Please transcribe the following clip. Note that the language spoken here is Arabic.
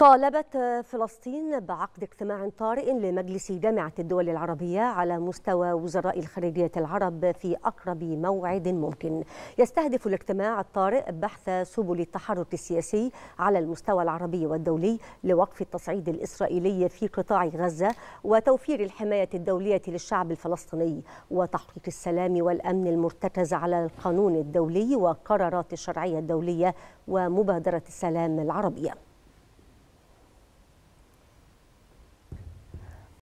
طالبت فلسطين بعقد اجتماع طارئ لمجلس جامعة الدول العربية على مستوى وزراء الخارجية العرب في أقرب موعد ممكن. يستهدف الاجتماع الطارئ بحث سبل التحرك السياسي على المستوى العربي والدولي لوقف التصعيد الإسرائيلي في قطاع غزة وتوفير الحماية الدولية للشعب الفلسطيني وتحقيق السلام والأمن المرتكز على القانون الدولي وقرارات الشرعية الدولية ومبادرة السلام العربية.